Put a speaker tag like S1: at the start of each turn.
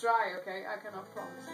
S1: try, okay? I cannot promise.